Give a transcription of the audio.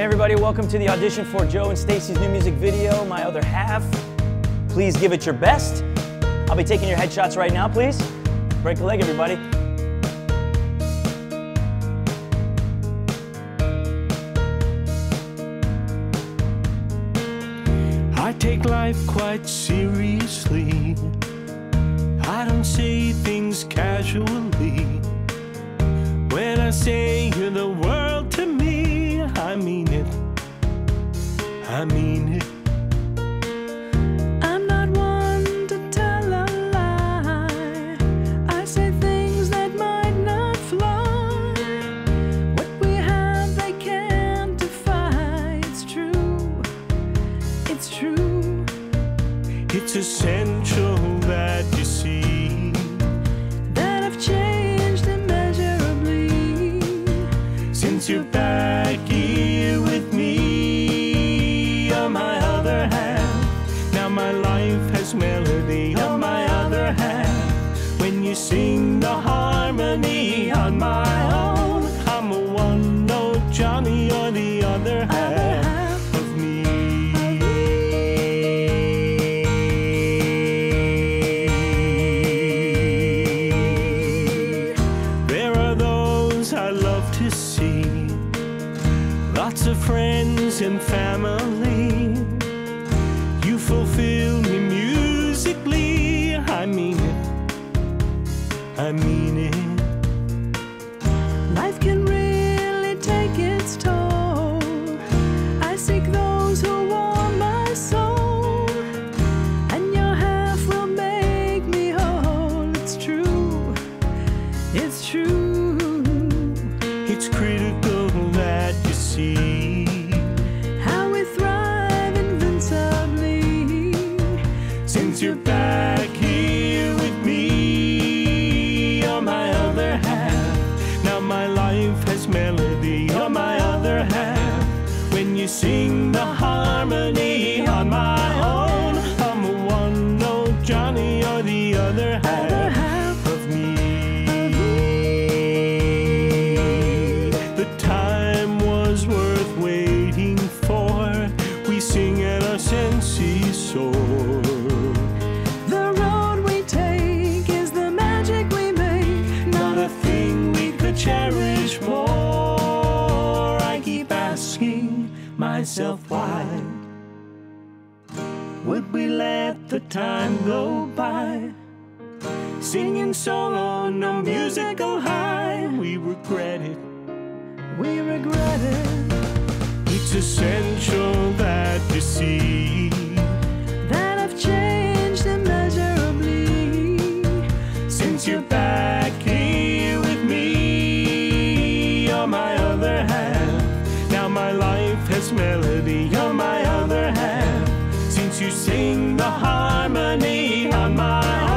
Hey everybody, welcome to the audition for Joe and Staci's new music video, My Other Half. Please give it your best. I'll be taking your headshots right now, please. Break a leg, everybody. I take life quite seriously. I don't say things casually. When I say I mean it. I'm not one to tell a lie. I say things that might not fly. What we have, they can't defy. It's true. It's true. It's essential that you see. That I've changed immeasurably. Since you're back my life has melody on my other hand. When you sing the harmony on my own, I'm a one note Johnny, you're the other half of me. There are those I love to see, lots of friends and family. It's critical that you see. How we thrive invincibly. Since you're back here with me, you're my other half. Now my life has melody, you're my other half. When you sing the harmony on my own, I'm a one note Johnny, myself why. Would we let the time go by? Singing solo, no musical high. We regret it. We regret it. It's essential that you see. That I've changed immeasurably. Since you're back here with me, you're my other half. Now my life this melody on my other hand. Since you sing the harmony on my